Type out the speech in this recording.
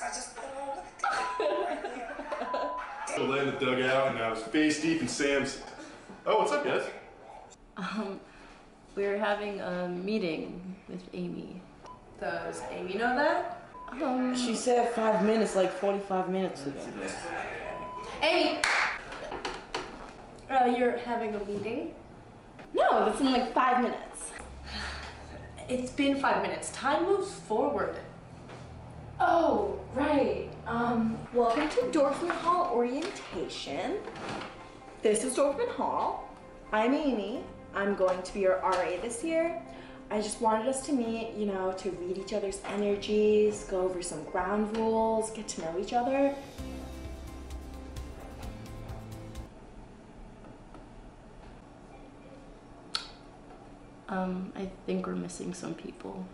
I just don't know what to I lay in the dugout and I was face deep in Sam's. Oh, what's up, guys? Um, we're having a meeting with Amy. Does Amy know that? Um, she said five minutes, like 45 minutes ago. Amy! Uh, you're having a meeting? No, it's in like five minutes. It's been five minutes. Time moves forward. Welcome to Dorfman Hall orientation. This is Dorfman Hall. I'm Amy. I'm going to be your RA this year. I just wanted us to meet, you know, to read each other's energies, go over some ground rules, get to know each other. Um, I think we're missing some people.